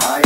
I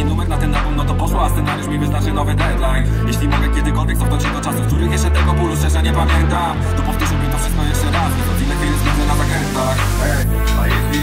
Ostatni numer na ten album, no to poszło, a scenariusz mi wyznaczy nowy deadline. Jeśli mogę kiedykolwiek cofnąć się do czasów, których jeszcze tego bólu szczerze nie pamiętam. To powtórzę mi to wszystko jeszcze raz, widząc ile chwil spędzę na zakrętach. Ej, a jeśli